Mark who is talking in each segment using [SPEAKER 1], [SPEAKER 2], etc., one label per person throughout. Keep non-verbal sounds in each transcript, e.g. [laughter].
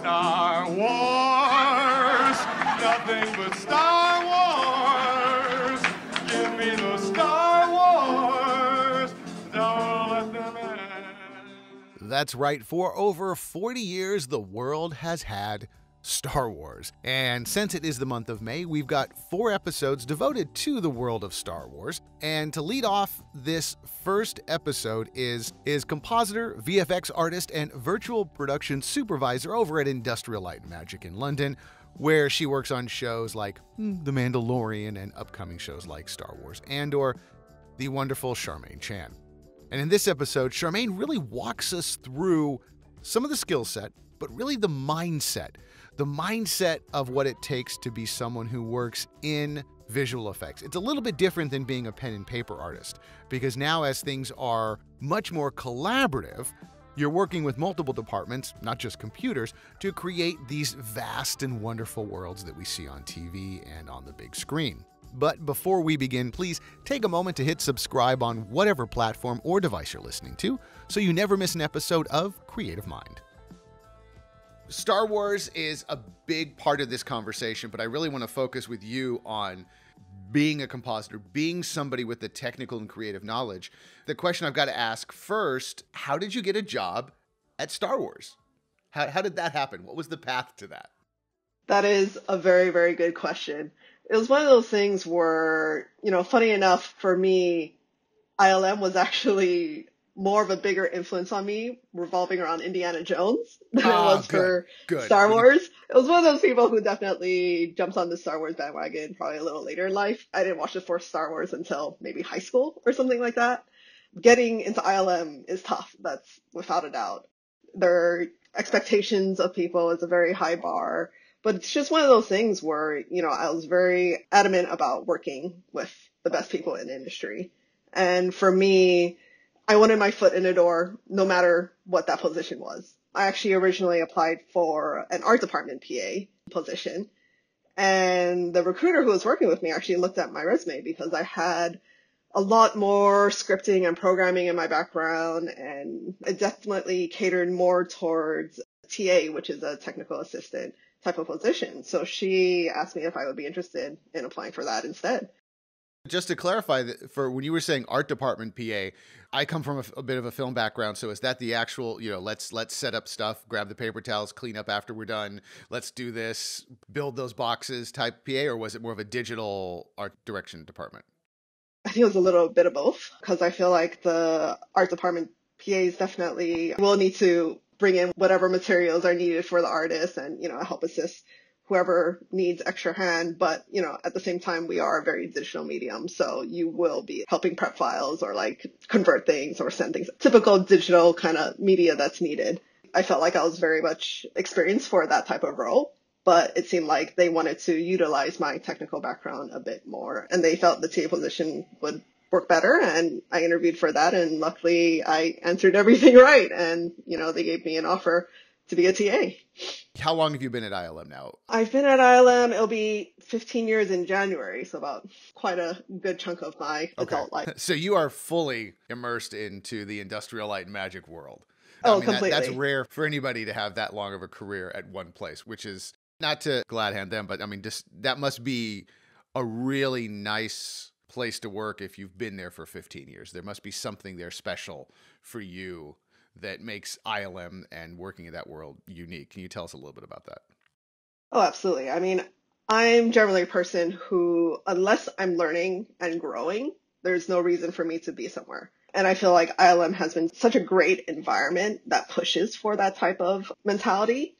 [SPEAKER 1] Star Wars, nothing but Star Wars. Give me the Star Wars. Don't let them.
[SPEAKER 2] That's right, for over 40 years, the world has had Star Wars. And since it is the month of May, we've got four episodes devoted to the world of Star Wars. And to lead off this first episode is is compositor, VFX artist, and virtual production supervisor over at Industrial Light and Magic in London, where she works on shows like hmm, The Mandalorian and upcoming shows like Star Wars Andor, the wonderful Charmaine Chan. And in this episode, Charmaine really walks us through some of the skill set, but really the mindset the mindset of what it takes to be someone who works in visual effects. It's a little bit different than being a pen and paper artist because now, as things are much more collaborative, you're working with multiple departments, not just computers, to create these vast and wonderful worlds that we see on TV and on the big screen. But before we begin, please take a moment to hit subscribe on whatever platform or device you're listening to so you never miss an episode of Creative Mind. Star Wars is a big part of this conversation, but I really want to focus with you on being a compositor, being somebody with the technical and creative knowledge. The question I've got to ask first how did you get a job at Star Wars? How, how did that happen? What was the path to that?
[SPEAKER 3] That is a very, very good question. It was one of those things where, you know, funny enough for me, ILM was actually more of a bigger influence on me revolving around Indiana Jones than it
[SPEAKER 2] Ah,
[SPEAKER 3] was
[SPEAKER 2] good,
[SPEAKER 3] for
[SPEAKER 2] good.
[SPEAKER 3] Star Wars. It was one of those people who definitely jumps on the Star Wars bandwagon probably a little later in life. I didn't watch the first Star Wars until maybe high school or something like that. Getting into ILM is tough. That's without a doubt. Their expectations of people is a very high bar, but it's just one of those things where, you know, I was very adamant about working with the best people in the industry. And for me, I wanted my foot in the door no matter what that position was. I actually originally applied for an art department PA position. And the recruiter who was working with me actually looked at my resume because I had a lot more scripting and programming in my background and it definitely catered more towards TA, which is a technical assistant type of position. So she asked me if I would be interested in applying for that instead.
[SPEAKER 2] Just to clarify, for when you were saying art department PA, I come from a, a bit of a film background. So is that the actual, you know, let's let's set up stuff, grab the paper towels, clean up after we're done, let's do this, build those boxes type PA, or was it more of a digital art direction department?
[SPEAKER 3] I think it was a little bit of both because I feel like the art department PAs definitely will need to bring in whatever materials are needed for the artist and, you know, help assist whoever needs extra hand. But, you know, at the same time, we are a very digital medium. So you will be helping prep files or like convert things or send things, typical digital kind of media that's needed. I felt like I was very much experienced for that type of role but it seemed like they wanted to utilize my technical background a bit more and they felt the TA position would work better and I interviewed for that and luckily I answered [laughs] everything right and you know they gave me an offer to be a TA.
[SPEAKER 2] How long have you been at ILM now?
[SPEAKER 3] I've been at ILM it'll be 15 years in January so about quite a good chunk of my adult life. [laughs]
[SPEAKER 2] So you are fully immersed into the industrial light and magic world.
[SPEAKER 3] Oh,
[SPEAKER 2] I mean, that- that's rare for anybody to have that long of a career at one place, which is not to glad hand them, but I mean, just that must be a really nice place to work if you've been there for 15 years. There must be something there special for you that makes ILM and working in that world unique. Can you tell us a little bit about that?
[SPEAKER 3] Oh, absolutely. I mean, I'm generally a person who, unless I'm learning and growing, there's no reason for me to be somewhere. And I feel like ILM has been such a great environment that pushes for that type of mentality.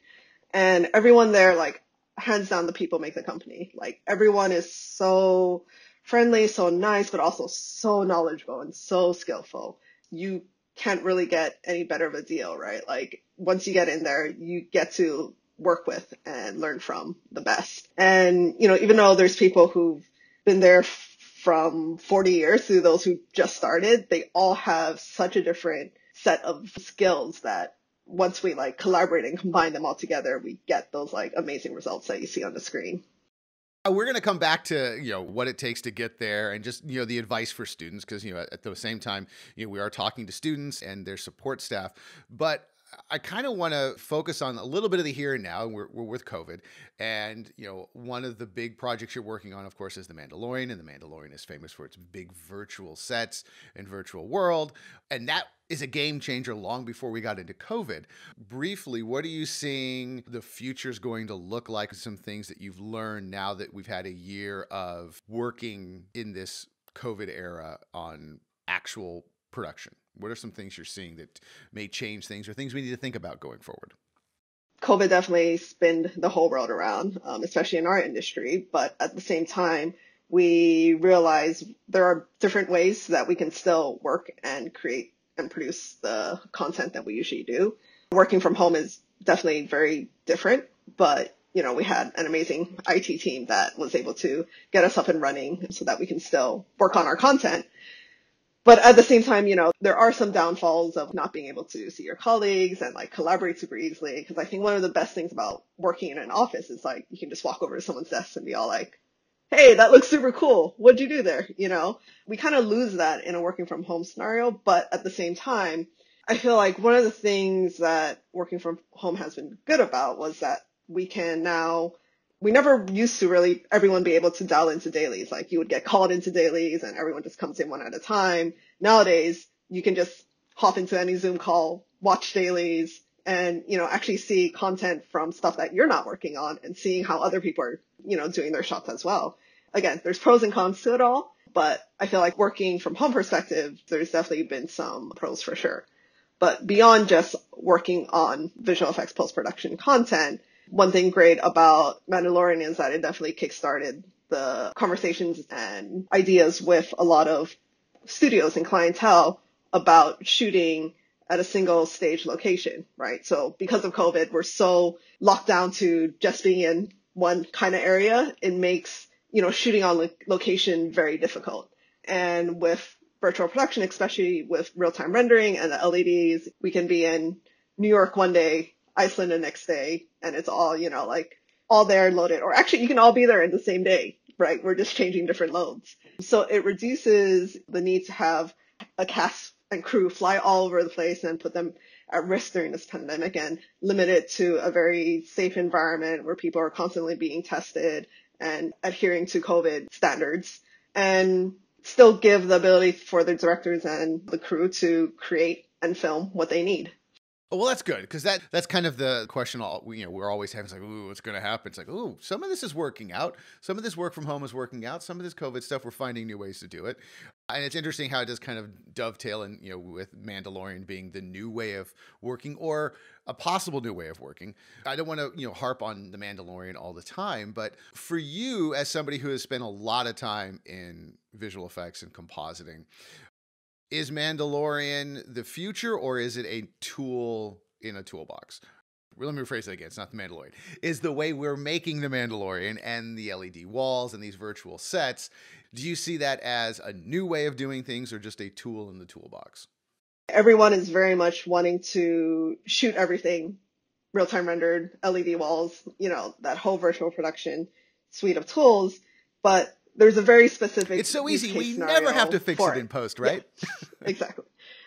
[SPEAKER 3] And everyone there, like, hands down, the people make the company. Like, everyone is so friendly, so nice, but also so knowledgeable and so skillful. You can't really get any better of a deal, right? Like, once you get in there, you get to work with and learn from the best. And, you know, even though there's people who've been there from 40 years to those who just started, they all have such a different set of skills that once we like collaborate and combine them all together, we get those like amazing results that you see on the screen.
[SPEAKER 2] Uh, We're going to come back to you know what it takes to get there, and just you know the advice for students because you know at the same time you know we are talking to students and their support staff. But I kind of want to focus on a little bit of the here and now. We're, we're with COVID, and you know, one of the big projects you're working on, of course, is the Mandalorian, and the Mandalorian is famous for its big virtual sets and virtual world, and that is a game changer long before we got into COVID. Briefly, what are you seeing the future is going to look like? Some things that you've learned now that we've had a year of working in this COVID era on actual production. What are some things you're seeing that may change things or things we need to think about going forward?
[SPEAKER 3] COVID definitely spinned the whole world around, um, especially in our industry. But at the same time, we realize there are different ways that we can still work and create and produce the content that we usually do. Working from home is definitely very different, but you know, we had an amazing IT team that was able to get us up and running so that we can still work on our content. But at the same time, you know, there are some downfalls of not being able to see your colleagues and like collaborate super easily. Cause I think one of the best things about working in an office is like you can just walk over to someone's desk and be all like, Hey, that looks super cool. What'd you do there? You know, we kind of lose that in a working from home scenario, but at the same time, I feel like one of the things that working from home has been good about was that we can now we never used to really everyone be able to dial into dailies. Like you would get called into dailies and everyone just comes in one at a time. Nowadays, you can just hop into any Zoom call, watch dailies, and, you know, actually see content from stuff that you're not working on and seeing how other people are, you know, doing their shots as well. Again, there's pros and cons to it all, but I feel like working from home perspective, there's definitely been some pros for sure. But beyond just working on visual effects post-production content, one thing great about Mandalorian is that it definitely kickstarted the conversations and ideas with a lot of studios and clientele about shooting at a single stage location, right? So because of COVID, we're so locked down to just being in one kind of area. It makes, you know, shooting on lo- location very difficult. And with virtual production, especially with real time rendering and the LEDs, we can be in New York one day Iceland the next day and it's all, you know, like all there loaded. Or actually you can all be there in the same day, right? We're just changing different loads. So it reduces the need to have a cast and crew fly all over the place and put them at risk during this pandemic and limit it to a very safe environment where people are constantly being tested and adhering to COVID standards and still give the ability for the directors and the crew to create and film what they need.
[SPEAKER 2] Well, that's good because that that's kind of the question. All you know, we're always having it's like, ooh, what's going to happen? It's like, ooh, some of this is working out. Some of this work from home is working out. Some of this COVID stuff, we're finding new ways to do it. And it's interesting how it does kind of dovetail, and you know, with Mandalorian being the new way of working or a possible new way of working. I don't want to you know harp on the Mandalorian all the time, but for you as somebody who has spent a lot of time in visual effects and compositing is Mandalorian the future or is it a tool in a toolbox? Let me rephrase that again. It's not the Mandalorian. Is the way we're making the Mandalorian and the LED walls and these virtual sets, do you see that as a new way of doing things or just a tool in the toolbox?
[SPEAKER 3] Everyone is very much wanting to shoot everything real time rendered, LED walls, you know, that whole virtual production suite of tools. But there's a very specific.
[SPEAKER 2] It's so easy. We never have to fix it in post, right?
[SPEAKER 3] Yeah. [laughs] exactly.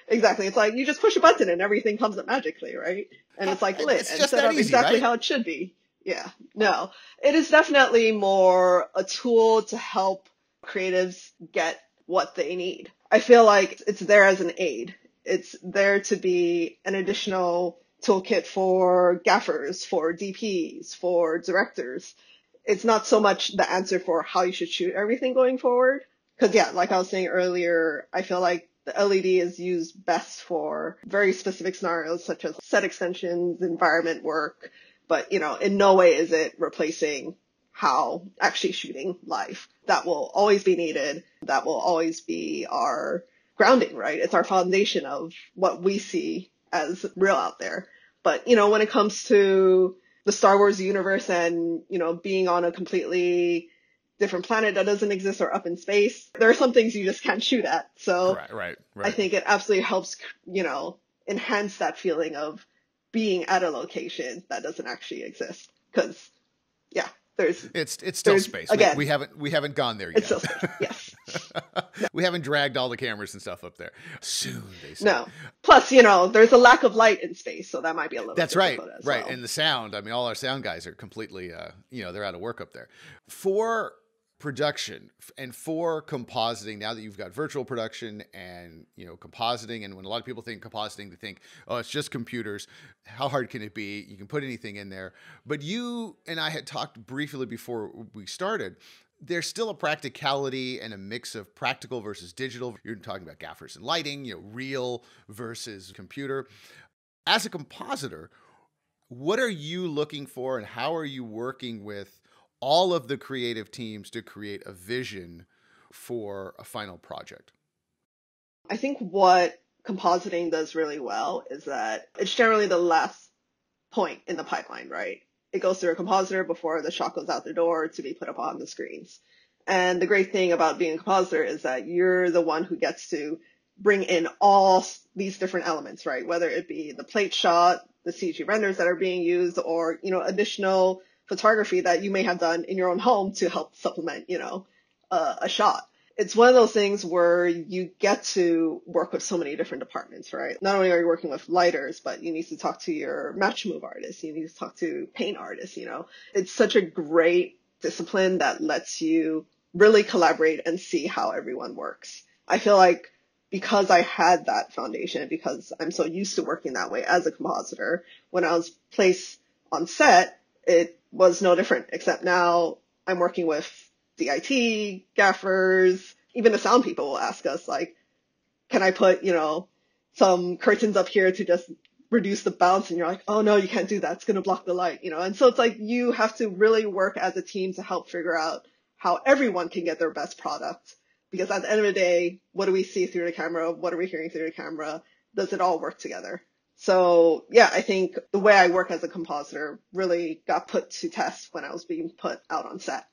[SPEAKER 3] Exactly. It's like you just push a button and everything comes up magically, right? And it's like lit
[SPEAKER 2] it's
[SPEAKER 3] and
[SPEAKER 2] just
[SPEAKER 3] set
[SPEAKER 2] that
[SPEAKER 3] up
[SPEAKER 2] easy,
[SPEAKER 3] exactly
[SPEAKER 2] right?
[SPEAKER 3] how it should be. Yeah. No. It is definitely more a tool to help creatives get what they need. I feel like it's there as an aid. It's there to be an additional toolkit for gaffers, for DPs, for directors it's not so much the answer for how you should shoot everything going forward. Cause yeah, like I was saying earlier, I feel like the LED is used best for very specific scenarios such as set extensions, environment work, but you know, in no way is it replacing how actually shooting live. That will always be needed. That will always be our grounding, right? It's our foundation of what we see as real out there. But, you know, when it comes to the Star Wars universe and, you know, being on a completely different planet that doesn't exist or up in space. There are some things you just can't shoot at. So
[SPEAKER 2] right, right, right.
[SPEAKER 3] I think it absolutely helps, you know, enhance that feeling of being at a location that doesn't actually exist. Cause yeah, there's
[SPEAKER 2] it's it's still space.
[SPEAKER 3] again,
[SPEAKER 2] we, we haven't we haven't gone there yet.
[SPEAKER 3] it's still space. Yes. [laughs]
[SPEAKER 2] we haven't dragged all the cameras and stuff up there. Soon, they say.
[SPEAKER 3] No. Plus, you know, there's a lack of light in space, so that might be a little.
[SPEAKER 2] That's right, right.
[SPEAKER 3] well.
[SPEAKER 2] And the sound. I mean, all our sound guys are completely, uh, you know, they're out of work up there. For production and for compositing, now that you've got virtual production and you know compositing, and when a lot of people think compositing, they think, oh, it's just computers. How hard can it be? You can put anything in there. But you and I had talked briefly before we started there's still a practicality and a mix of practical versus digital. You're talking about gaffers and lighting, you know, real versus computer. As a compositor, what are you looking for and how are you working with all of the creative teams to create a vision for a final project?
[SPEAKER 3] I think what compositing does really well is that it's generally the last point in the pipeline, right? It goes through a compositor before the shot goes out the door to be put up on the screens. And the great thing about being a compositor is that you're the one who gets to bring in all these different elements, right? Whether it be the plate shot, the CG renders that are being used, or, you know, additional photography that you may have done in your own home to help supplement, you know, uh, a shot it's one of those things where you get to work with so many different departments, right? Not only are you working with lighters, but you need to talk to your match move artists. You need to talk to paint artists, you know. It's such a great discipline that lets you really collaborate and see how everyone works. I feel like because I had that foundation, because I'm so used to working that way as a compositor, when I was placed on set, it was no different, except now I'm working with DIT, gaffers, even the sound people will ask us like, can I put, you know, some curtains up here to just reduce the bounce? And you're like, oh no, you can't do that. It's going to block the light, you know? And so it's like you have to really work as a team to help figure out how everyone can get their best product. Because at the end of the day, what do we see through the camera? What are we hearing through the camera? Does it all work together? So yeah, I think the way I work as a compositor really got put to test when I was being put out on set.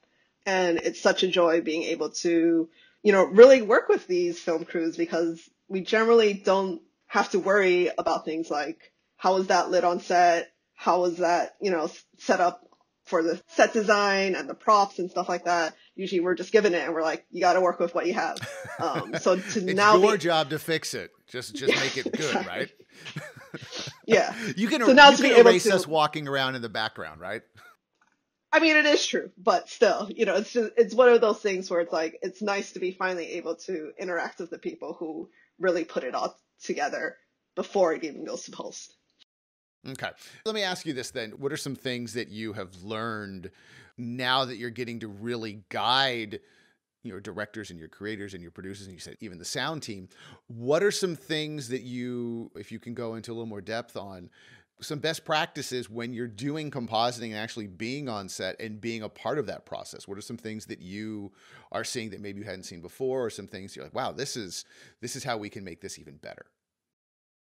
[SPEAKER 3] And it's such a joy being able to, you know, really work with these film crews because we generally don't have to worry about things like how is that lit on set? How is that, you know, set up for the set design and the props and stuff like that. Usually we're just given it and we're like, you got to work with what you have. Um, so to [laughs]
[SPEAKER 2] It's
[SPEAKER 3] now
[SPEAKER 2] your
[SPEAKER 3] be,
[SPEAKER 2] job to fix it. Just just make it [laughs] good, right?
[SPEAKER 3] Yeah. [laughs]
[SPEAKER 2] You can
[SPEAKER 3] So now
[SPEAKER 2] you
[SPEAKER 3] to
[SPEAKER 2] can erase
[SPEAKER 3] to-
[SPEAKER 2] us walking around in the background, right?
[SPEAKER 3] I mean, it is true, but still, you know, it's just, it's one of those things where it's like, it's nice to be finally able to interact with the people who really put it all together before it even goes to post.
[SPEAKER 2] Okay. Let me ask you this then. What are some things that you have learned now that you're getting to really guide your directors and your creators and your producers and you said even the sound team? What are some things that you if you can go into a little more depth on some best practices when you're doing compositing and actually being on set and being a part of that process? What are some things that you are seeing that maybe you hadn't seen before or some things you're like, "Wow, this is this is how we can make this even better."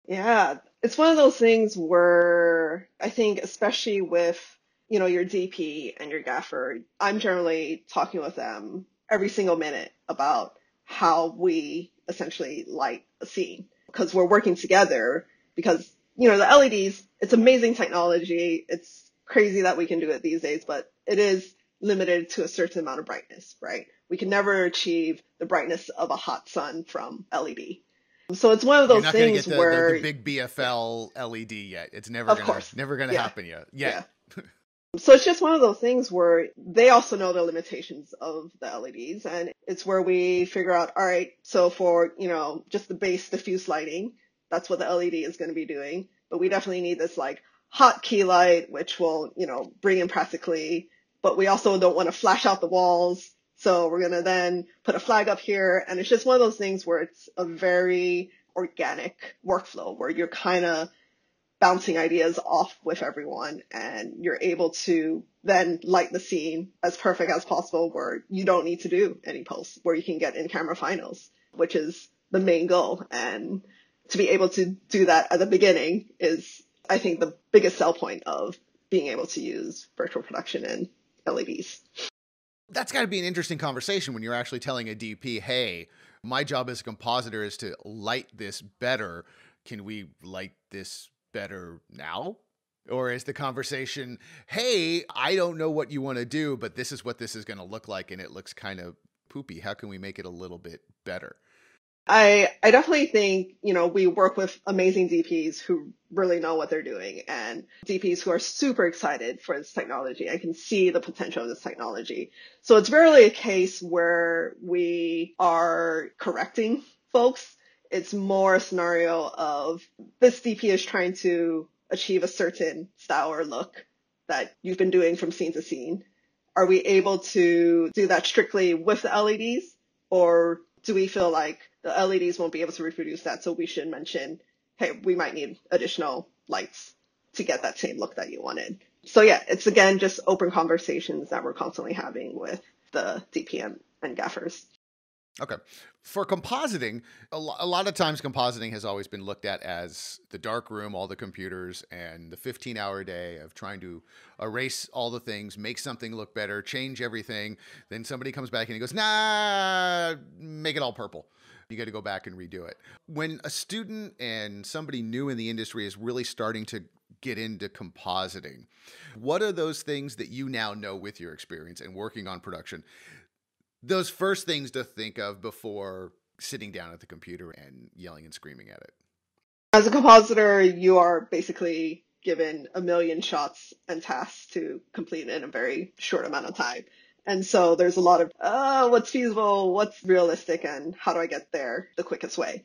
[SPEAKER 3] Yeah, it's one of those things where I think, especially with, you know, your DP and your gaffer, I'm generally talking with them every single minute about how we essentially light a scene because we're working together because, you know, the LEDs, it's amazing technology. It's crazy that we can do it these days, but it is limited to a certain amount of brightness, right? We can never achieve the brightness of a hot sun from LED. So it's one of those
[SPEAKER 2] not going to
[SPEAKER 3] things
[SPEAKER 2] get the,
[SPEAKER 3] where
[SPEAKER 2] the, the big BFL LED yet. It's never
[SPEAKER 3] Of
[SPEAKER 2] going to
[SPEAKER 3] course.
[SPEAKER 2] never going to
[SPEAKER 3] Yeah.
[SPEAKER 2] happen yet. Yet. [laughs]
[SPEAKER 3] So it's just one of those things where they also know the limitations of the LEDs and it's where we figure out, all right, so for, you know, just the base diffuse lighting, that's what the LED is going to be doing. But we definitely need this like hot key light, which will, you know, bring in practically, but we also don't want to flash out the walls. So we're going to then put a flag up here. And it's just one of those things where it's a very organic workflow where you're kind of bouncing ideas off with everyone and you're able to then light the scene as perfect as possible where you don't need to do any posts, where you can get in camera finals, which is the main goal. And to be able to do that at the beginning is, I think, the biggest sell point of being able to use virtual production and LEDs.
[SPEAKER 2] That's got to be an interesting conversation when you're actually telling a DP, "Hey, my job as a compositor is to light this better. Can we light this better now?" Or is the conversation, "Hey, I don't know what you want to do, but this is what this is going to look like and it looks kind of poopy? How can we make it a little bit better?
[SPEAKER 3] I I definitely think, you know, we work with amazing DPs who really know what they're doing and DPs who are super excited for this technology and can see the potential of this technology. So it's rarely a case where we are correcting folks. It's more a scenario of this DP is trying to achieve a certain style or look that you've been doing from scene to scene. Are we able to do that strictly with the LEDs or do we feel like the LEDs won't be able to reproduce that? So we should mention, hey, we might need additional lights to get that same look that you wanted. So yeah, it's again just open conversations that we're constantly having with the DPM and gaffers.
[SPEAKER 2] Okay. For compositing, a, lo- a lot of times compositing has always been looked at as the dark room, all the computers, and the 15 hour day of trying to erase all the things, make something look better, change everything. Then somebody comes back and he goes, nah, make it all purple. You got to go back and redo it. When a student and somebody new in the industry is really starting to get into compositing, what are those things that you now know with your experience and working on production those first things to think of before sitting down at the computer and yelling and screaming at it.
[SPEAKER 3] As a compositor, you are basically given a million shots and tasks to complete in a very short amount of time. And so there's a lot of, uh, what's feasible, what's realistic, and how do I get there the quickest way?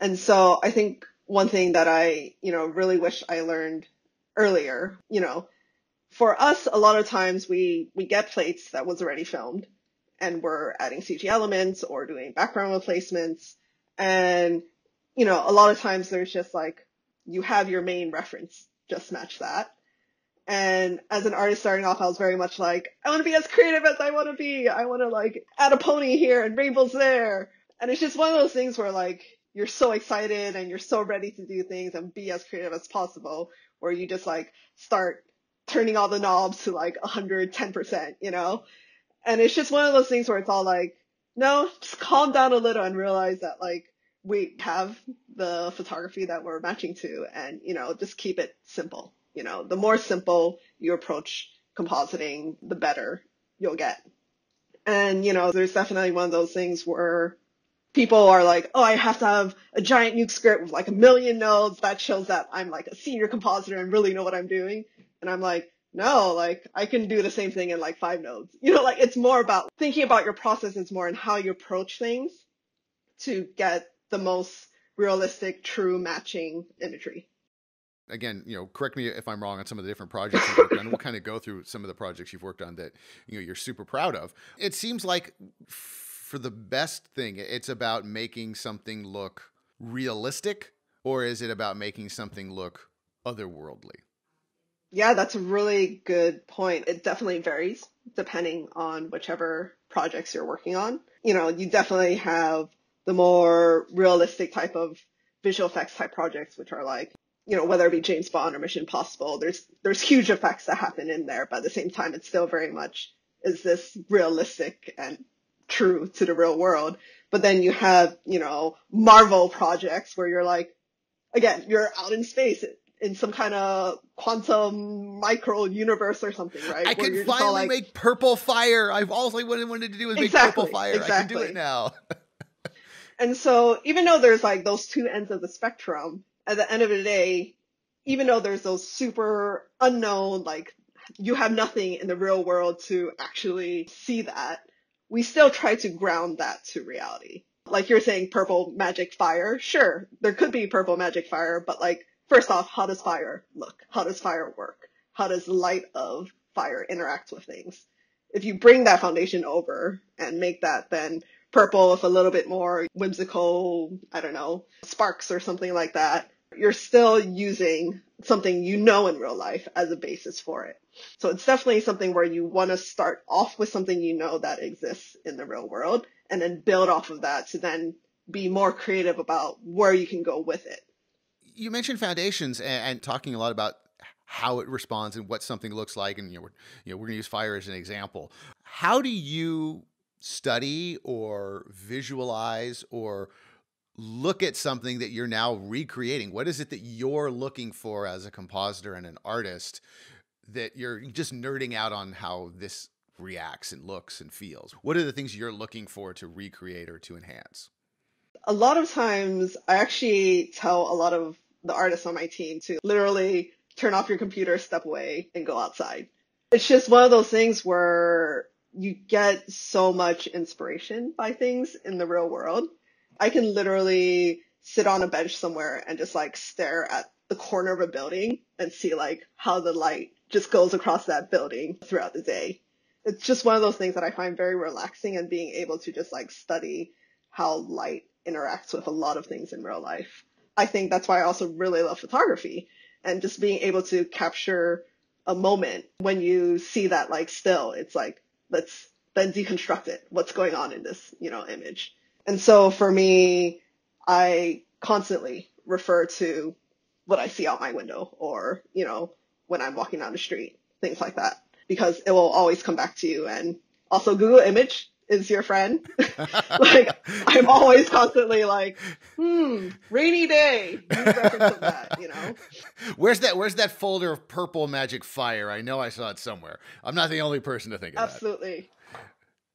[SPEAKER 3] And so I think one thing that I, you know, really wish I learned earlier, you know, for us, a lot of times we, we get plates that was already filmed and we're adding CG elements or doing background replacements. And, you know, a lot of times there's just like, you have your main reference, just match that. And as an artist starting off, I was very much like, I want to be as creative as I want to be. I want to like add a pony here and rainbows there. And it's just one of those things where like, you're so excited and you're so ready to do things and be as creative as possible, where you just like start turning all the knobs to like 110%, you know? And it's just one of those things where it's all like, no, just calm down a little and realize that like we have the photography that we're matching to and, you know, just keep it simple. You know, the more simple you approach compositing, the better you'll get. And, you know, there's definitely one of those things where people are like, oh, I have to have a giant nuke script with like a million nodes. That shows that I'm like a senior compositor and really know what I'm doing. And I'm like, no, like I can do the same thing in like five nodes. You know, like it's more about thinking about your processes more and how you approach things to get the most realistic, true matching imagery.
[SPEAKER 2] Again, you know, correct me if I'm wrong on some of the different projects you've worked on. We'll kind of go through some of the projects you've worked on that you know you're super proud of. It seems like for the best thing, it's about making something look realistic, or is it about making something look otherworldly?
[SPEAKER 3] Yeah, that's a really good point. It definitely varies depending on whichever projects you're working on. You know, you definitely have the more realistic type of visual effects type projects, which are like, you know, whether it be James Bond or Mission Impossible, there's, there's huge effects that happen in there, but at the same time, it's still very much, is this realistic and true to the real world? But then you have, you know, Marvel projects where you're like, again, you're out in space in some kind of quantum micro universe or something, right?
[SPEAKER 2] I can finally like, make purple fire. I've always wanted to do is exactly, make purple fire. Exactly. I can do it now. [laughs]
[SPEAKER 3] and so even though there's like those two ends of the spectrum, at the end of the day, even though there's those super unknown, like you have nothing in the real world to actually see that, we still try to ground that to reality. Like you're saying purple magic fire, sure, there could be purple magic fire, but like first off, how does fire look? How does fire work? How does the light of fire interact with things? If you bring that foundation over and make that then purple with a little bit more whimsical, I don't know, sparks or something like that, you're still using something you know in real life as a basis for it. So it's definitely something where you want to start off with something you know that exists in the real world and then build off of that to then be more creative about where you can go with it
[SPEAKER 2] you mentioned foundations and, and, talking a lot about how it responds and what something looks like, and you know, we're, you know, we're going to use fire as an example. How do you study or visualize or look at something that you're now recreating? What is it that you're looking for as a compositor and an artist that you're just nerding out on how this reacts and looks and feels? What are the things you're looking for to recreate or to enhance?
[SPEAKER 3] A lot of times, I actually tell a lot of the artists on my team to literally turn off your computer, step away, and go outside. It's just one of those things where you get so much inspiration by things in the real world. I can literally sit on a bench somewhere and just like stare at the corner of a building and see like how the light just goes across that building throughout the day. It's just one of those things that I find very relaxing and being able to just like study how light interacts with a lot of things in real life. I think that's why I also really love photography and just being able to capture a moment when you see that like still, it's like, let's then deconstruct it. What's going on in this, you know, image. And so for me, I constantly refer to what I see out my window or, you know, when I'm walking down the street, things like that, because it will always come back to you. And also Google image is your friend. [laughs] like I'm always constantly like, hmm, rainy day. You that, you know.
[SPEAKER 2] Where's that? Where's that folder of purple magic fire? I know I saw it somewhere. I'm not the only person to think of
[SPEAKER 3] Absolutely. That.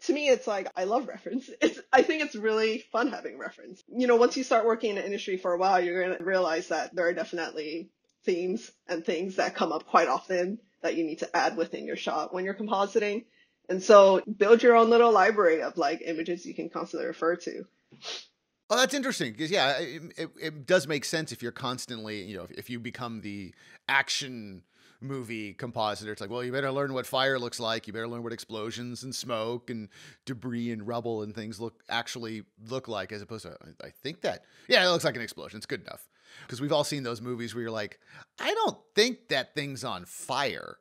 [SPEAKER 3] To me, it's like I love reference. It's I think it's really fun having reference. You know, once you start working in the industry for a while, you're gonna realize that there are definitely themes and things that come up quite often that you need to add within your shot when you're compositing. And so build your own little library of like images you can constantly refer to.
[SPEAKER 2] Oh, that's interesting because yeah, it, it, does make sense if you're constantly, you know, if, if you become the action movie compositor, it's like, well, you better learn what fire looks like. You better learn what explosions and smoke and debris and rubble and things look actually look like, as opposed to, I think that, yeah, it looks like an explosion. It's good enough because we've all seen those movies where you're like, I don't think that thing's on fire.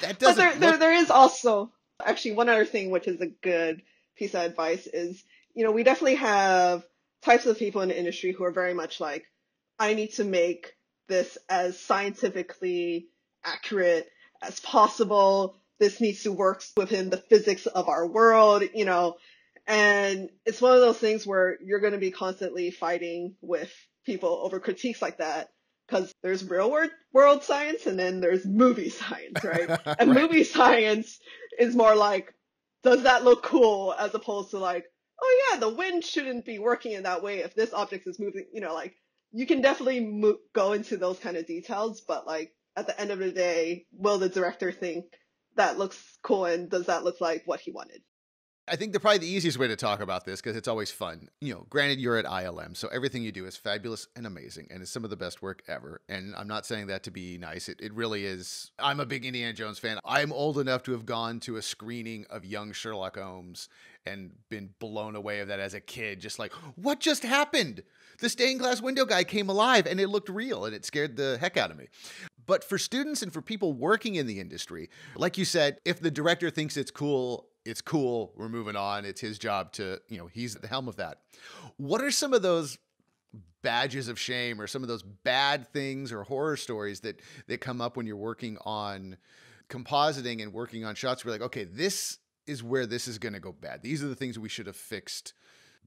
[SPEAKER 2] That doesn't.
[SPEAKER 3] But there, look- there, there is also actually one other thing which is a good piece of advice is, you know, we definitely have types of people in the industry who are very much like, I need to make this as scientifically accurate as possible. This needs to work within the physics of our world, you know, and it's one of those things where you're going to be constantly fighting with people over critiques like that because there's real world, world science and then there's movie science, right? [laughs] And right. movie science is more like, does that look cool as opposed to like, oh yeah, the wind shouldn't be working in that way if this object is moving, you know, like you can definitely mo- go into those kind of details, but like at the end of the day, will the director think that looks cool and does that look like what he wanted?
[SPEAKER 2] I think the probably the easiest way to talk about this because it's always fun. You know, granted you're at ILM, so everything you do is fabulous and amazing, and it's some of the best work ever. And I'm not saying that to be nice. It, it really is. I'm a big Indiana Jones fan. I'm old enough to have gone to a screening of Young Sherlock Holmes and been blown away of that as a kid. Just like, what just happened? The stained glass window guy came alive and it looked real and it scared the heck out of me. But for students and for people working in the industry, like you said, if the director thinks it's cool it's cool. We're moving on. It's his job to, you know, he's at the helm of that. What are some of those badges of shame or some of those bad things or horror stories that that come up when you're working on compositing and working on shots? We're like, okay, this is where this is going to go bad. These are the things we should have fixed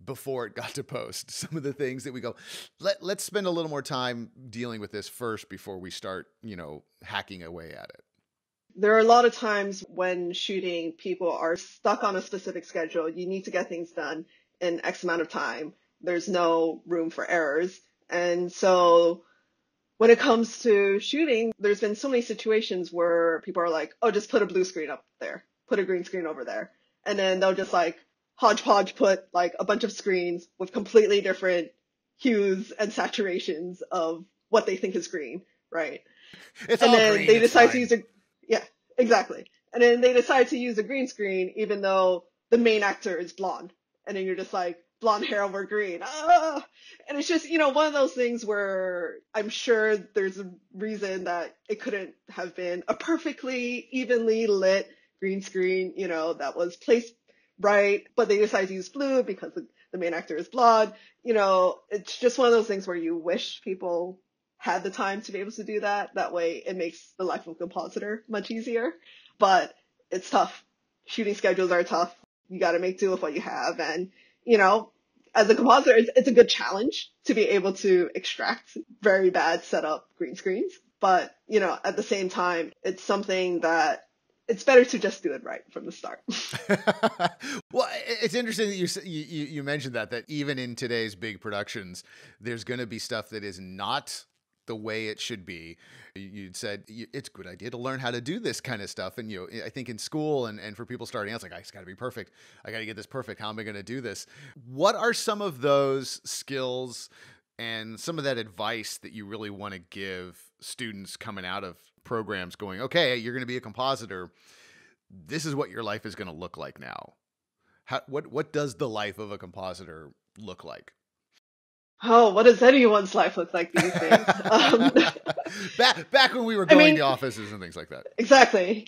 [SPEAKER 2] before it got to post. [laughs] Some of the things that we go, let let's spend a little more time dealing with this first before we start, you know, hacking away at it
[SPEAKER 3] there are a lot of times when shooting, people are stuck on a specific schedule. You need to get things done in X amount of time. There's no room for errors. And so when it comes to shooting, there's been so many situations where people are like, oh, just put a blue screen up there, put a green screen over there. And then they'll just like hodgepodge put like a bunch of screens with completely different hues and saturations of what they think is green, right?
[SPEAKER 2] It's and then green,
[SPEAKER 3] they decide
[SPEAKER 2] fine.
[SPEAKER 3] to use a exactly. And then they decide to use a green screen even though the main actor is blonde. And then you're just like, blonde hair over green. Ah! And it's just, you know, one of those things where I'm sure there's a reason that it couldn't have been a perfectly evenly lit green screen, you know, that was placed right, but they decided to use blue because the, the main actor is blonde. You know, it's just one of those things where you wish people had the time to be able to do that. That way it makes the life of a compositor much easier. But it's tough. Shooting schedules are tough. You gotta make do with what you have. And, you know, as a compositor, it's, it's a good challenge to be able to extract very bad setup green screens. But, you know, at the same time, it's something that it's better to just do it right from the start. [laughs]
[SPEAKER 2] well, it's interesting that you, you you mentioned that that even in today's big productions, there's going to be stuff that is not the way it should be. You said it's a good idea to learn how to do this kind of stuff. And, you know, I think in school and, and for people starting out, it's like, ah, I just got to be perfect. I got to get this perfect. How am I going to do this? What are some of those skills and some of that advice that you really want to give students coming out of programs going, okay, you're going to be a compositor. This is what your life is going to look like now. How, what, what does the life of a compositor look like?
[SPEAKER 3] Oh, what does anyone's life look like these days? [laughs] um, [laughs]
[SPEAKER 2] back back when we were going I mean, to offices and things like that.
[SPEAKER 3] Exactly.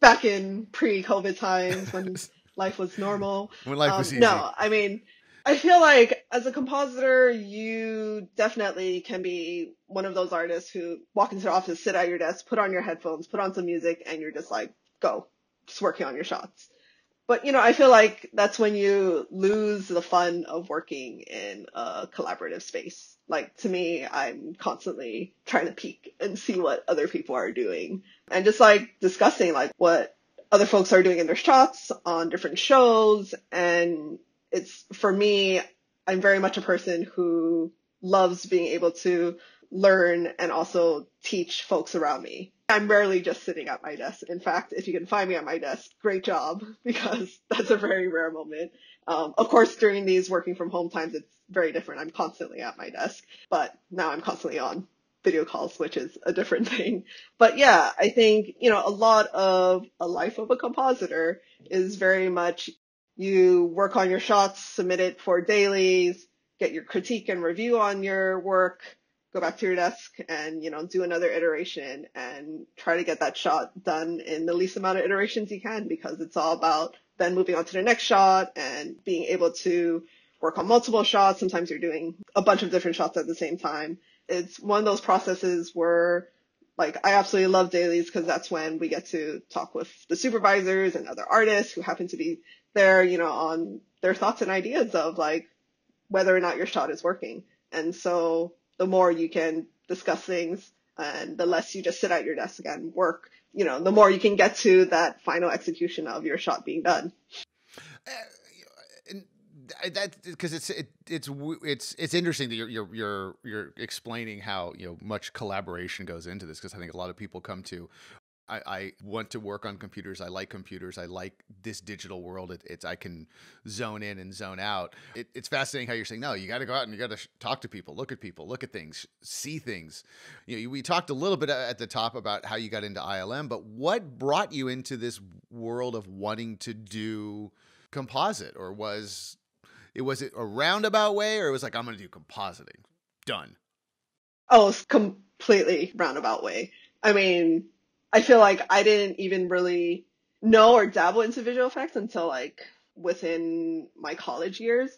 [SPEAKER 3] Back in pre-COVID times when [laughs] life was normal.
[SPEAKER 2] When life um, was easy.
[SPEAKER 3] No, I mean, I feel like as a compositor, you definitely can be one of those artists who walk into the office, sit at your desk, put on your headphones, put on some music, and you're just like, go, just working on your shots. But you know, I feel like that's when you lose the fun of working in a collaborative space. Like to me, I'm constantly trying to peek and see what other people are doing and just like discussing like what other folks are doing in their shots on different shows. And it's for me, I'm very much a person who loves being able to learn and also teach folks around me. I'm rarely just sitting at my desk. In fact, if you can find me at my desk, great job [laughs] because that's a very rare moment. Um, of course, during these working from home times, it's very different. I'm constantly at my desk, but now I'm constantly on video calls, which is a different [laughs] thing. But yeah, I think, you know, a lot of a life of a compositor is very much you work on your shots, submit it for dailies, get your critique and review on your work, go back to your desk and, you know, do another iteration and try to get that shot done in the least amount of iterations you can because it's all about then moving on to the next shot and being able to work on multiple shots. Sometimes you're doing a bunch of different shots at the same time. It's one of those processes where like I absolutely love dailies because that's when we get to talk with the supervisors and other artists who happen to be there, you know, on their thoughts and ideas of like whether or not your shot is working. And so the more you can discuss things and the less you just sit at your desk and work, you know, the more you can get to that final execution of your shot being done.
[SPEAKER 2] Uh, that because it's it, it's it's it's interesting that you're you're you're you're explaining how you know much collaboration goes into this because I think a lot of people come to I, I, want to work on computers. I like computers. I like this digital world. It, it's I can zone in and zone out. It, it's fascinating how you're saying no. You got to go out and you got to sh- talk to people, look at people, look at things, see things. You know, we talked a little bit at the top about how you got into ILM, but what brought you into this world of wanting to do composite, or was it was it a roundabout way, or it was like I'm going to do compositing, done?
[SPEAKER 3] Oh, it's completely roundabout way. I mean, I feel like I didn't even really know or dabble into visual effects until like within my college years.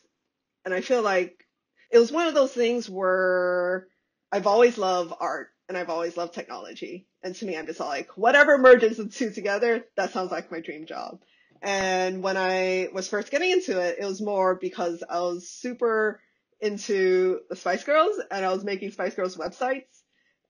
[SPEAKER 3] And I feel like it was one of those things where I've always loved art and I've always loved technology. And to me, I'm just like, whatever merges the two together, that sounds like my dream job. And when I was first getting into it, it was more because I was super into the Spice Girls and I was making Spice Girls websites.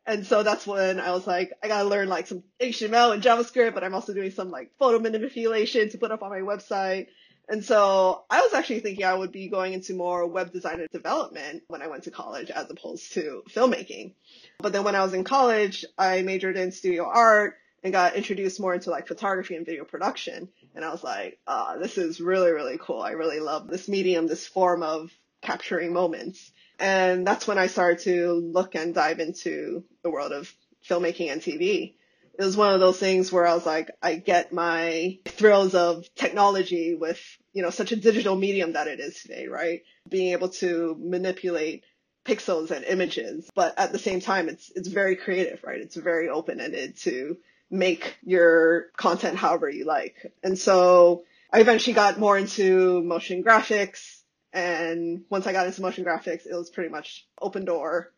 [SPEAKER 3] And so that's when I was like, I gotta learn like some HTML and JavaScript, but I'm also doing some like photo manipulation to put up on my website. And so I was actually thinking I would be going into more web design and development when I went to college as opposed to filmmaking. But then when I was in college, I majored in studio art and got introduced more into like photography and video production. And I was like, ah, this is really, really cool. I really love this medium, this form of capturing moments. And that's when I started to look and dive into the world of filmmaking and TV. It was one of those things where I was like, I get my thrills of technology with, you know, such a digital medium that it is today, right? Being able to manipulate pixels and images, but at the same time, it's, it's very creative, right? It's very open-ended to make your content however you like. And so I eventually got more into motion graphics, and once I got into motion graphics, it was pretty much open door.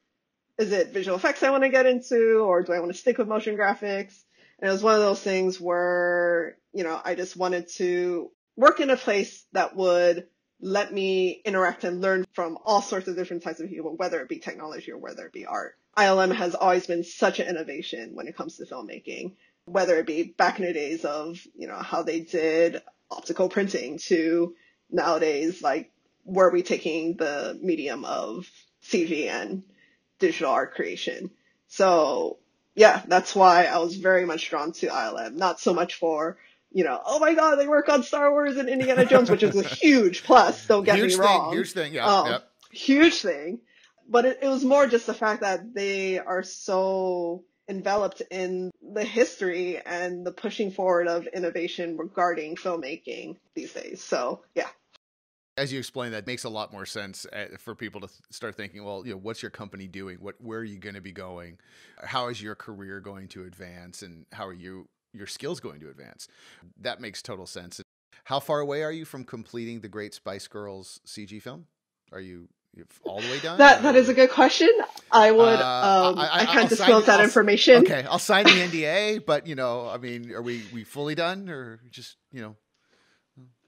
[SPEAKER 3] Is it visual effects I want to get into or do I want to stick with motion graphics? And it was one of those things where, you know, I just wanted to work in a place that would let me interact and learn from all sorts of different types of people, whether it be technology or whether it be art. ILM has always been such an innovation when it comes to filmmaking, whether it be back in the days of, you know, how they did optical printing to nowadays, like, where are we taking the medium of CG and digital art creation? So yeah, that's why I was very much drawn to ILM. Not so much for, you know, oh my god, they work on Star Wars and Indiana Jones, which is a [laughs] huge plus. Don't get
[SPEAKER 2] huge
[SPEAKER 3] me
[SPEAKER 2] thing,
[SPEAKER 3] wrong.
[SPEAKER 2] Huge thing. Yeah.
[SPEAKER 3] Um,
[SPEAKER 2] yep.
[SPEAKER 3] Huge thing. But it, it was more just the fact that they are so enveloped in the history and the pushing forward of innovation regarding filmmaking these days. So yeah.
[SPEAKER 2] As you explain that makes a lot more sense uh, for people to start thinking, well, you know, what's your company doing? What where are you going to be going? How is your career going to advance and how are you your skills going to advance? That makes total sense. How far away are you from completing the Great Spice Girls CG film? Are you all the way done?
[SPEAKER 3] That that is a good question. I would. Uh, um, I, I, I, can't I'll disclose that I'll, information.
[SPEAKER 2] Okay, I'll sign the [laughs] NDA. but you know, I mean, are we we fully done or just you know?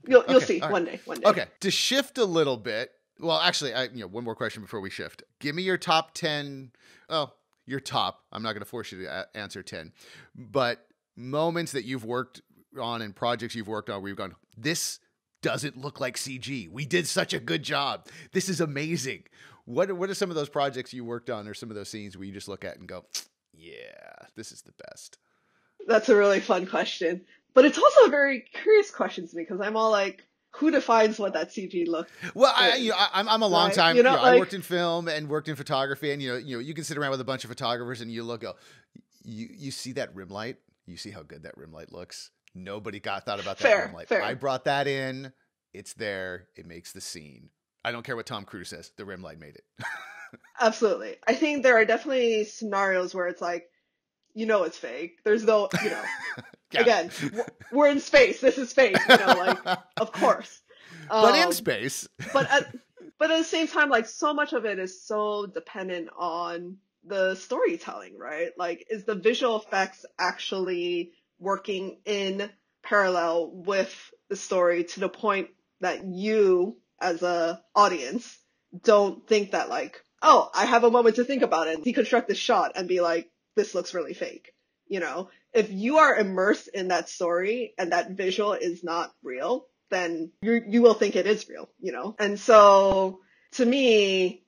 [SPEAKER 3] You'll you'll see right. one day. One day.
[SPEAKER 2] Okay, to shift a little bit. Well, actually, I you know one more question before we shift. Give me your top ten. Oh, your top. I'm not going to force you to answer ten, but moments that you've worked on and projects you've worked on where you've gone, this doesn't look like CG. We did such a good job. This is amazing. What what are some of those projects you worked on or some of those scenes where you just look at and go, yeah, this is the best?
[SPEAKER 3] That's a really fun question. But it's also a very curious question to me because I'm all like, who defines what that CG look?
[SPEAKER 2] Well, I, you know, I'm, I'm a long right? time. You know, you know like, I worked in film and worked in photography, and you know, you know, you can sit around with a bunch of photographers and you look, go, you you see that rim light, you see how good that rim light looks. Nobody got thought about that
[SPEAKER 3] fair,
[SPEAKER 2] rim light.
[SPEAKER 3] Fair.
[SPEAKER 2] I brought that in. It's there. It makes the scene. I don't care what Tom Cruise says. The rim light made it. [laughs]
[SPEAKER 3] Absolutely. I think there are definitely scenarios where it's like, you know, it's fake. There's no, you know. Again, we're in space. This is space. You know, like, [laughs] of course.
[SPEAKER 2] But um, in space. [laughs]
[SPEAKER 3] but at, but at the same time, like, so much of it is so dependent on the storytelling, right? Like, is the visual effects actually working in parallel with the story to the point that you as a audience don't think that like, oh, I have a moment to think about it, deconstruct this shot and be like, this looks really fake. You know, if you are immersed in that story and that visual is not real, then you you will think it is real, you know? And so to me,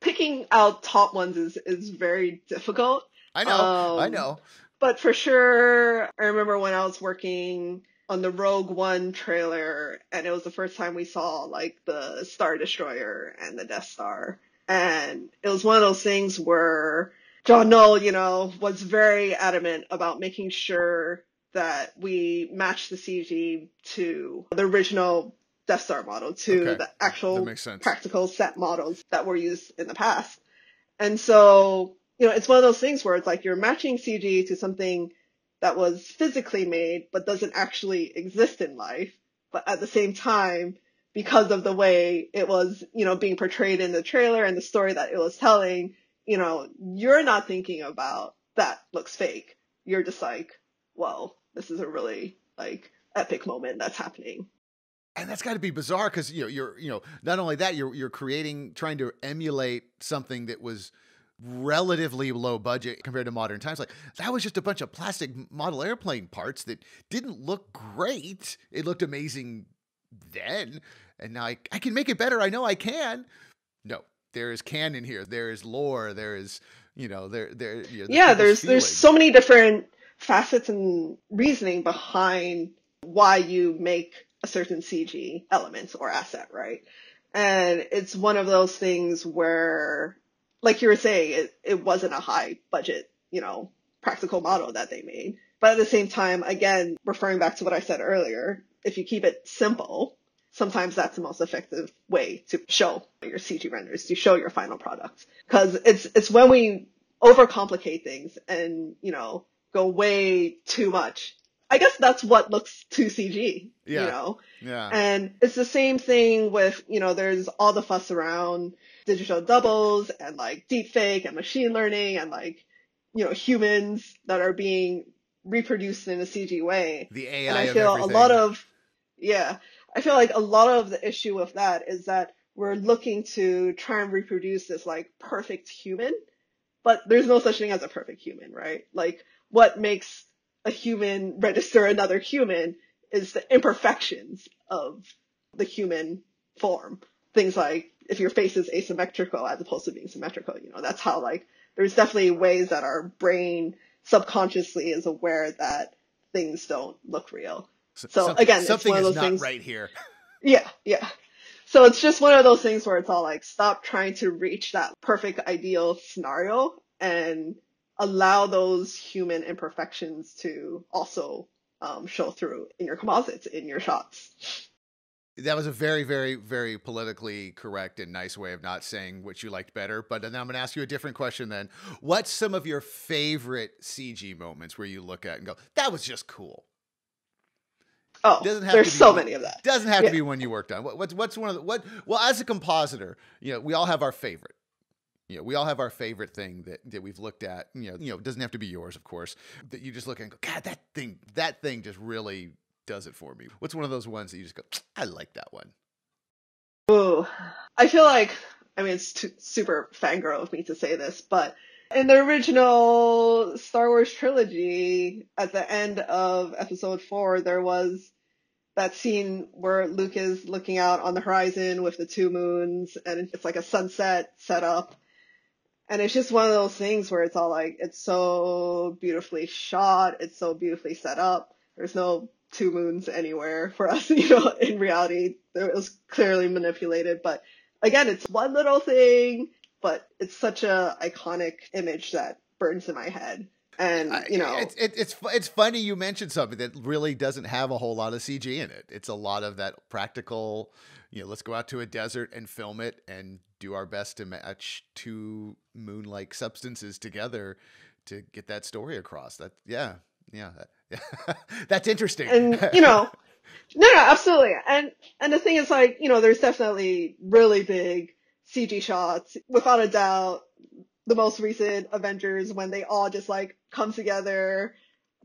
[SPEAKER 3] picking out top ones is, is very difficult.
[SPEAKER 2] I know. Um, I know.
[SPEAKER 3] But for sure, I remember when I was working on the Rogue One trailer, and it was the first time we saw like the Star Destroyer and the Death Star. And it was one of those things where John Knoll, you know, was very adamant about making sure that we match the CG to the original Death Star model, to okay. the actual practical set models that were used in the past. And so, you know, it's one of those things where it's like you're matching CG to something that was physically made but doesn't actually exist in life. But at the same time, because of the way it was, you know, being portrayed in the trailer and the story that it was telling, you know, you're not thinking about that looks fake. You're just like, well, this is a really like epic moment that's happening.
[SPEAKER 2] And that's got to be bizarre because you know you're you know not only that you're you're creating trying to emulate something that was relatively low budget compared to modern times. Like that was just a bunch of plastic model airplane parts that didn't look great. It looked amazing then, and now I, I can make it better. I know I can. No, there is canon here. There is lore. There is you know there there. You know,
[SPEAKER 3] yeah, there's feeling. there's so many different facets and reasoning behind why you make a certain CG element or asset, right? And it's one of those things where like you were saying, it, it wasn't a high budget, you know, practical model that they made. But at the same time, again, referring back to what I said earlier, if you keep it simple, sometimes that's the most effective way to show your CG renders, to show your final product. Cause it's, it's when we overcomplicate things and, you know, go way too much. I guess that's what looks too CG, yeah. you know?
[SPEAKER 2] Yeah.
[SPEAKER 3] And it's the same thing with, you know, there's all the fuss around digital doubles and like deepfake and machine learning and like, you know, humans that are being reproduced in a CG way.
[SPEAKER 2] The AI
[SPEAKER 3] and I
[SPEAKER 2] feel
[SPEAKER 3] a lot of, yeah, I feel like a lot of the issue with that is that we're looking to try and reproduce this like perfect human but there's no such thing as a perfect human, right? Like what makes a human register another human is the imperfections of the human form. Things like if your face is asymmetrical as opposed to being symmetrical, you know, that's how like there's definitely ways that our brain subconsciously is aware that things don't look real. So,
[SPEAKER 2] something,
[SPEAKER 3] again, it's
[SPEAKER 2] something
[SPEAKER 3] one of
[SPEAKER 2] is
[SPEAKER 3] those
[SPEAKER 2] not
[SPEAKER 3] things.
[SPEAKER 2] right here. [laughs]
[SPEAKER 3] Yeah, yeah. So it's just one of those things where it's all like, stop trying to reach that perfect ideal scenario and allow those human imperfections to also um, show through in your composites, in your shots.
[SPEAKER 2] That was a very, very, very politically correct and nice way of not saying what you liked better. But then I'm going to ask you a different question then. What's some of your favorite CG moments where you look at and go, that was just cool?
[SPEAKER 3] Oh,
[SPEAKER 2] Doesn't have
[SPEAKER 3] there's
[SPEAKER 2] to be
[SPEAKER 3] so
[SPEAKER 2] one-
[SPEAKER 3] many of that.
[SPEAKER 2] Doesn't have
[SPEAKER 3] Yeah.
[SPEAKER 2] to be one you worked on. What, what's what's one of the what? Well, as a compositor, you know, we all have our favorite. You know, we all have our favorite thing that, that we've looked at. You know, you know, it doesn't have to be yours, of course. That you just look at and go, God, that thing, that thing just really does it for me. What's one of those ones that you just go, I like that one.
[SPEAKER 3] Ooh, I feel like, I mean, it's too, super fangirl of me to say this, but in the original Star Wars trilogy, at the end of episode four, there was that scene where Luke is looking out on the horizon with the two moons and it's like a sunset set up. And it's just one of those things where it's all like, it's so beautifully shot. It's so beautifully set up. There's no two moons anywhere for us, [laughs] you know, in reality. It was clearly manipulated, but again, it's one little thing, but it's such a iconic image that burns in my head. And, you know,
[SPEAKER 2] it's it, it's it's funny you mentioned something that really doesn't have a whole lot of CG in it. It's a lot of that practical. You know, let's go out to a desert and film it and do our best to match two moon-like substances together to get that story across. That yeah, yeah, that, [laughs] that's interesting.
[SPEAKER 3] and you know [laughs] no no absolutely and and the thing is like you know there's definitely really big cg shots without a doubt the most recent avengers when they all just like come together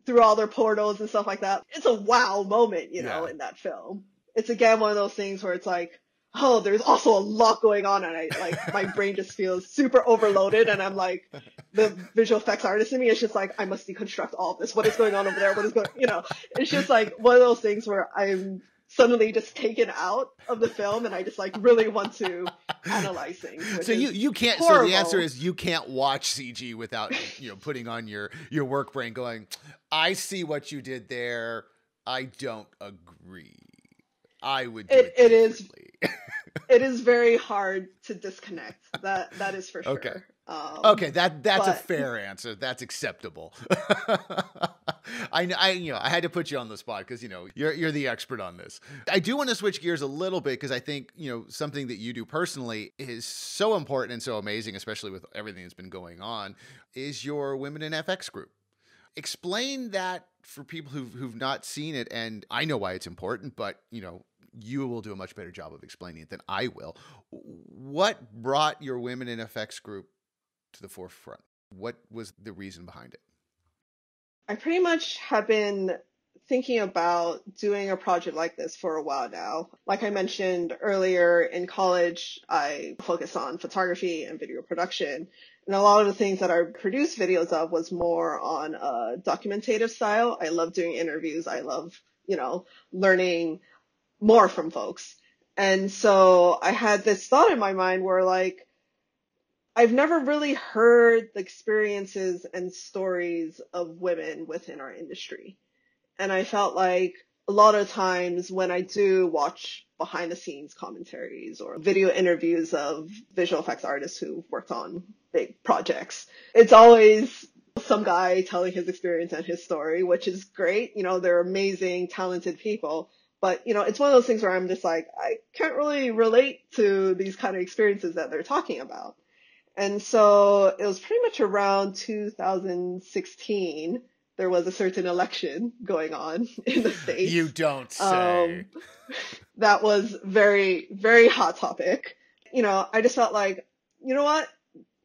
[SPEAKER 3] through all their portals and stuff like that it's a wow moment you know
[SPEAKER 2] Yeah.
[SPEAKER 3] in that film it's again one of those things where it's like oh there's also a lot going on and i like [laughs] my brain just feels super overloaded and i'm like the visual effects artist in me is just like I must deconstruct all of this. What is going on over there? What is going? You know, it's just like one of those things where I'm suddenly just taken out of the film and I just like really want to [laughs] which
[SPEAKER 2] so you you can't. So the answer is you can't watch CG without you know putting on your your work brain, going, I see what you did there. I don't agree. I would.
[SPEAKER 3] It-
[SPEAKER 2] it,
[SPEAKER 3] it is. [laughs] it is very hard to disconnect. That that is for sure.
[SPEAKER 2] Okay.
[SPEAKER 3] Um,
[SPEAKER 2] Okay, that that's a fair answer. That's acceptable. [laughs] I, I, you know, I had to put you on the spot because you know you're you're the expert on this. I do want to switch gears a little bit because I think you know something that you do personally is so important and so amazing, especially with everything that's been going on. Is your Women in FX group? Explain that for people who've who've not seen it, and I know why it's important, but you know you will do a much better job of explaining it than I will. What brought your Women in FX group to the forefront? What was the reason behind it?
[SPEAKER 3] I pretty much have been thinking about doing a project like this for a while now. Like I mentioned earlier, in college, I focused on photography and video production. And a lot of the things that I produced videos of was more on a documentative style. I love doing interviews. I love, you know, learning more from folks. And so I had this thought in my mind where like, I've never really heard the experiences and stories of women within our industry. And I felt like a lot of times when I do watch behind the scenes commentaries or video interviews of visual effects artists who've worked on big projects, it's always some guy telling his experience and his story, which is great. You know, they're amazing, talented people. But, you know, it's one of those things where I'm just like, I can't really relate to these kind of experiences that they're talking about. And so it was pretty much around 2016. There was a certain election going on [laughs] in the States.
[SPEAKER 2] You don't say.
[SPEAKER 3] Um, [laughs] that was very, very hot topic. You know, I just felt like, you know what?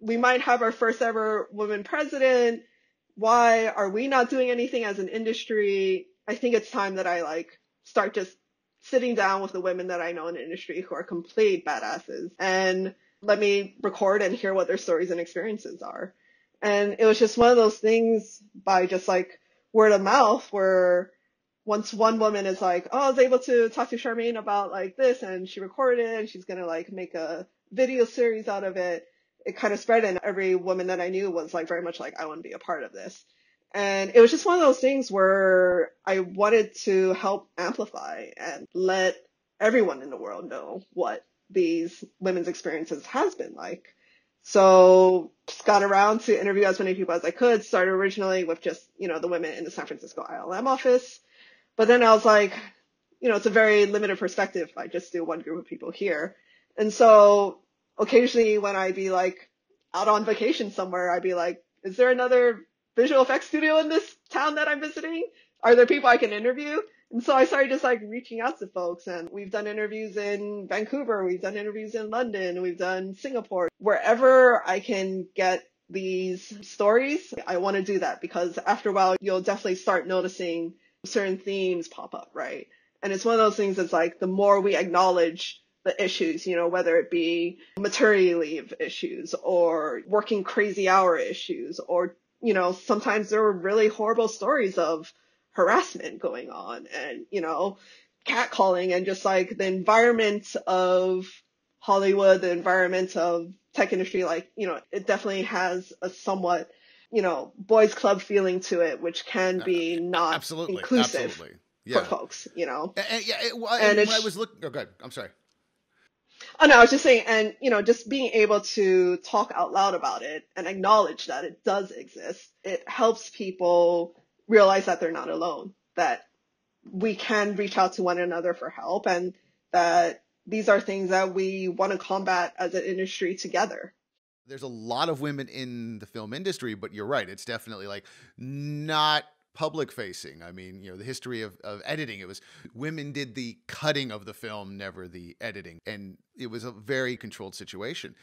[SPEAKER 3] We might have our first ever woman president. Why are we not doing anything as an industry? I think it's time that I like start just sitting down with the women that I know in the industry who are complete badasses and let me record and hear what their stories and experiences are. And it was just one of those things by just like word of mouth where once one woman is like, oh, I was able to talk to Charmaine about like this and she recorded it and she's going to like make a video series out of it. It kind of spread and every woman that I knew was like very much like, I want to be a part of this. And it was just one of those things where I wanted to help amplify and let everyone in the world know what these women's experiences has been like. So just got around to interview as many people as I could. Started originally with just, you know, the women in the San Francisco ILM office. But then I was like, you know, it's a very limited perspective. I just do one group of people here. And so occasionally when I'd be like out on vacation somewhere, I'd be like, is there another visual effects studio in this town that I'm visiting? Are there people I can interview? And so I started just like reaching out to folks and we've done interviews in Vancouver, we've done interviews in London, we've done Singapore. Wherever I can get these stories, I want to do that because after a while you'll definitely start noticing certain themes pop up, right? And it's one of those things that's like the more we acknowledge the issues, you know, whether it be maternity leave issues or working crazy hour issues or, you know, sometimes there were really horrible stories of harassment going on and, you know, catcalling and just like the environment of Hollywood, the environment of tech industry, like, you know, it definitely has a somewhat, you know, boys club feeling to it, which can be uh, not
[SPEAKER 2] absolutely
[SPEAKER 3] inclusive
[SPEAKER 2] absolutely yeah
[SPEAKER 3] for folks, you know.
[SPEAKER 2] And, and- yeah, it, well,
[SPEAKER 3] And
[SPEAKER 2] and when I was looking, oh, good. I'm sorry.
[SPEAKER 3] Oh no, I was just saying, and you know, just being able to talk out loud about it and acknowledge that it does exist, it helps people realize that they're not alone, that we can reach out to one another for help, and that these are things that we want to combat as an industry together.
[SPEAKER 2] There's a lot of women in the film industry, but you're right. It's definitely like not public facing. I mean, you know, the history of, of editing, it was women did the cutting of the film, never the editing. And it was a very controlled situation.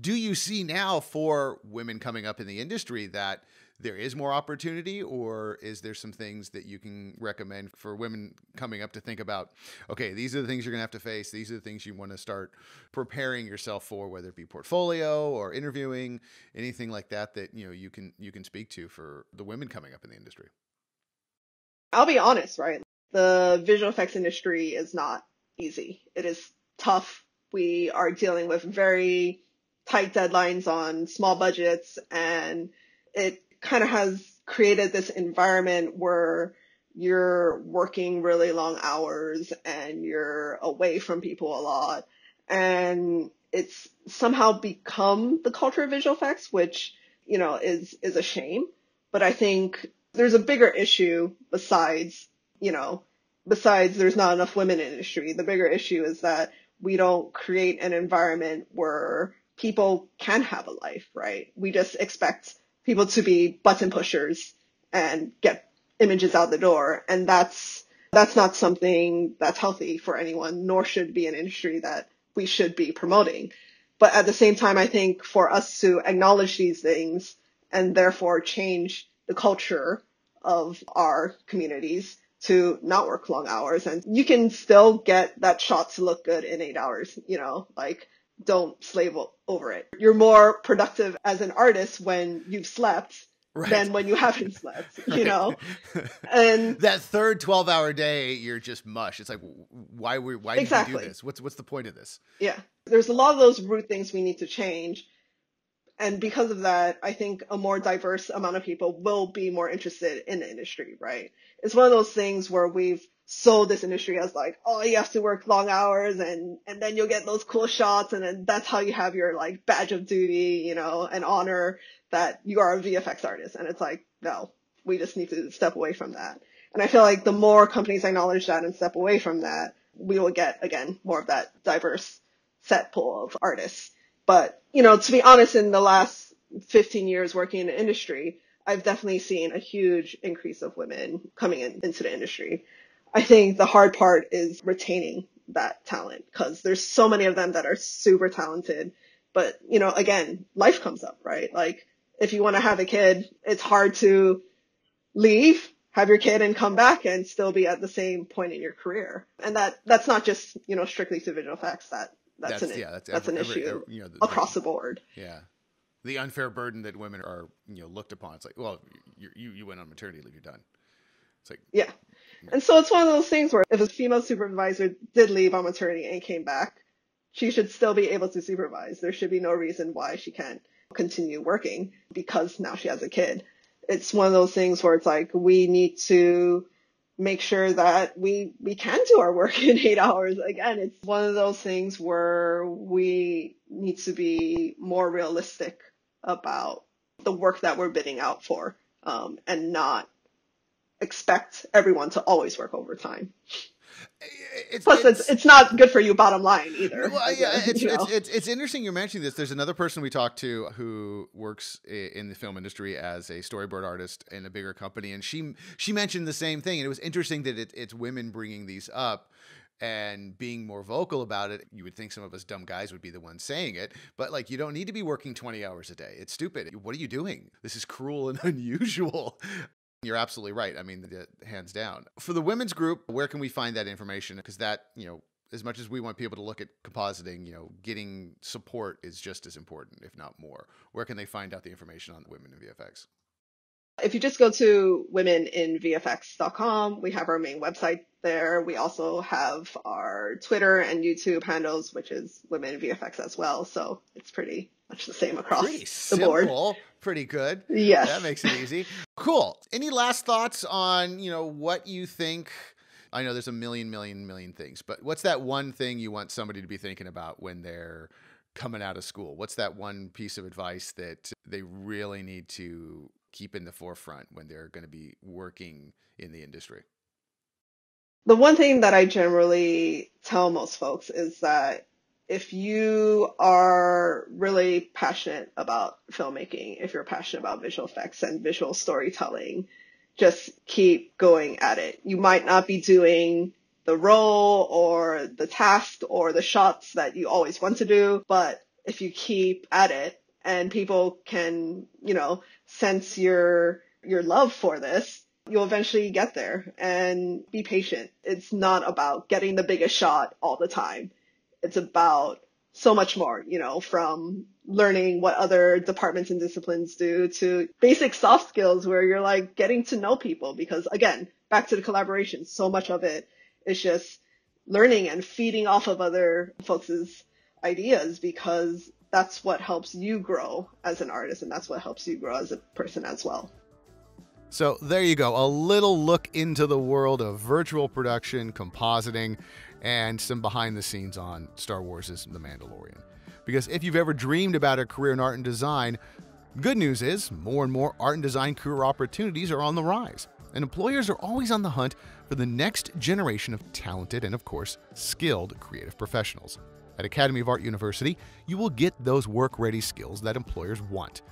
[SPEAKER 2] Do you see now for women coming up in the industry that there is more opportunity, or is there some things that you can recommend for women coming up to think about? Okay, these are the things you're going to have to face. These are the things you want to start preparing yourself for, whether it be portfolio or interviewing, anything like that that you know you can you can speak to for the women coming up in the industry.
[SPEAKER 3] I'll be honest, right? The visual effects industry is not easy. It is tough. We are dealing with very tight deadlines on small budgets and it kind of has created this environment where you're working really long hours and you're away from people a lot. And it's somehow become the culture of visual effects which you know is is a shame. But i think there's a bigger issue besides you know besides there's not enough women in industry. The bigger issue is that we don't create an environment where people can have a life right? We just expect people to be button pushers and get images out the door. And that's, that's not something that's healthy for anyone, nor should be an industry that we should be promoting. But at the same time, I think for us to acknowledge these things and therefore change the culture of our communities to not work long hours and you can still get that shot to look good in eight hours, you know, like don't slave over it. You're more productive as an artist when you've slept
[SPEAKER 2] Right.
[SPEAKER 3] than when you haven't slept, you
[SPEAKER 2] Right.
[SPEAKER 3] know? [laughs] And
[SPEAKER 2] that third 12 hour day, you're just mush. It's like, why we why did you
[SPEAKER 3] Exactly.
[SPEAKER 2] do this? What's what's the point of this?
[SPEAKER 3] yeah, there's a lot of those root things we need to change. And because of that, I think a more diverse amount of people will be more interested in the industry, right? It's one of those things where we've sold this industry as like, oh, you have to work long hours and, and then you'll get those cool shots and then that's how you have your like badge of duty, you know, and honor that you are a VFX artist. And it's like, no, we just need to step away from that. And I feel like the more companies acknowledge that and step away from that, we will get, again, more of that diverse set pool of artists. But, you know, to be honest, in the last 15 years working in the industry, I've definitely seen a huge increase of women coming in, into the industry. I think the hard part is retaining that talent because there's so many of them that are super talented. But, you know, again, life comes up, right? Like if you want to have a kid, it's hard to leave, have your kid and come back and still be at the same point in your career. And that, that's not just, you know, strictly to visual effects. That, that's, an,
[SPEAKER 2] yeah, that's,
[SPEAKER 3] that's
[SPEAKER 2] every-
[SPEAKER 3] an
[SPEAKER 2] every-
[SPEAKER 3] issue
[SPEAKER 2] every- you know, the-
[SPEAKER 3] across the board.
[SPEAKER 2] Yeah. the unfair burden that women are you know looked upon. It's like, well, you you, you went on maternity leave, you're done. It's like,
[SPEAKER 3] Yeah. And so it's one of those things where if a female supervisor did leave on maternity and came back, she should still be able to supervise. There should be no reason why she can't continue working because now she has a kid. It's one of those things where it's like we need to make sure that we we can do our work [laughs] in eight hours. Again, it's one of those things where we need to be more realistic about the work that we're bidding out for, um, and not expect everyone to always work overtime.
[SPEAKER 2] it's,
[SPEAKER 3] Plus, it's, it's not good for you bottom line either.
[SPEAKER 2] Well, yeah,
[SPEAKER 3] a-
[SPEAKER 2] it's, it's, it's, it's interesting you're mentioning this. There's another person we talked to who works in the film industry as a storyboard artist in a bigger company, and she she mentioned the same thing. And it was interesting that it, it's women bringing these up and being more vocal about it. You would think some of us dumb guys would be the ones saying it, but like you don't need to be working 20 hours a day. It's stupid. What are you doing? This is cruel and [laughs] unusual. You're absolutely right. I mean, the, hands down. For the women's group, where can we find that information? Because that, you know, as much as we want people to look at compositing, you know, getting support is just as important, if not more. Where can they find out the information on the women in VFX?
[SPEAKER 3] If you just go to womeninvfx.com, we have our main website there. We also have our Twitter and YouTube handles, which is Women in VFX as well. So it's pretty much the same across
[SPEAKER 2] Pretty
[SPEAKER 3] the
[SPEAKER 2] simple,
[SPEAKER 3] board.
[SPEAKER 2] pretty good.
[SPEAKER 3] Yes.
[SPEAKER 2] That makes it easy. Cool. Any last thoughts on, you know, what you think? I know there's a million, million, million things, but what's that one thing you want somebody to be thinking about when they're coming out of school? What's that one piece of advice that they really need to keep in the forefront when they're going to be working in the industry?
[SPEAKER 3] The one thing that I generally tell most folks is that if you are really passionate about filmmaking, if you're passionate about visual effects and visual storytelling, just keep going at it. You might not be doing the role or the task or the shots that you always want to do, but if you keep at it and people can, you know, sense your your love for this, you'll eventually get there and be patient. It's not about getting the biggest shot all the time. It's about so much more, you know, from learning what other departments and disciplines do to basic soft skills where you're like getting to know people because again, back to the collaboration, so much of it is just learning and feeding off of other folks' ideas because that's what helps you grow as an artist and that's what helps you grow as a person as well.
[SPEAKER 2] So there you go, a little look into the world of virtual production, compositing, and some behind the scenes on Star Wars' The Mandalorian. Because if you've ever dreamed about a career in art and design, good news is more and more art and design career opportunities are on the rise, and employers are always on the hunt for the next generation of talented and, of course, skilled creative professionals. At Academy of Art University, you will get those work ready skills that employers want.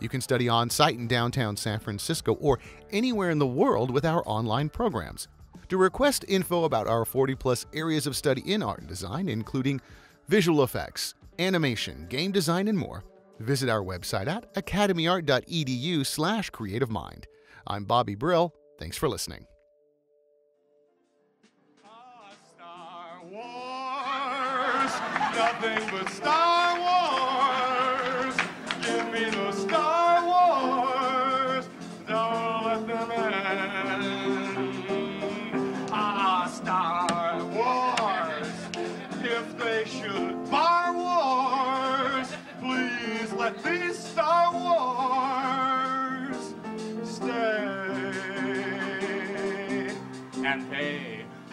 [SPEAKER 2] You can study on site in downtown San Francisco or anywhere in the world with our online programs. To request info about our 40 plus areas of study in art and design, including visual effects, animation, game design, and more, visit our website at academyart.edu slash creative mind. I'm Bobby Brill. Thanks for listening.
[SPEAKER 1] Nothing but Star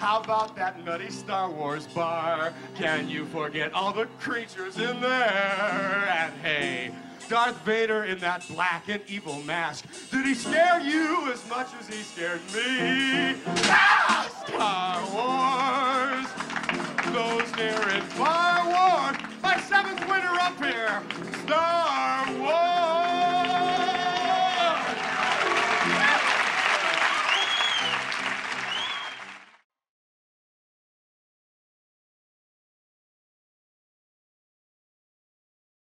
[SPEAKER 1] how about that nutty Star Wars bar? Can you forget all the creatures in there? And hey, Darth Vader in that black and evil mask. Did he scare you as much as he scared me? Ah, Star Wars! Those near and far war! My seventh winner up here! Star